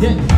耶。